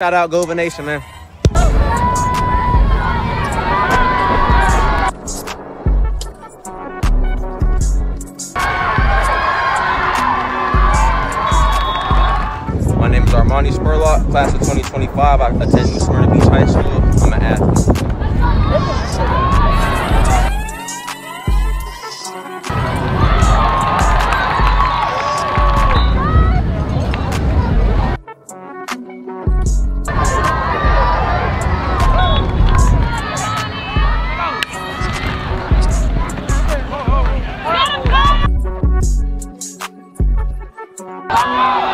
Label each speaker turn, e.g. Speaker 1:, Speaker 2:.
Speaker 1: Shout out Gova Nation, man. My name is Armoni Spurlock, class of 2025. I attend Smyrna Beach High School. I'm an athlete. Amen.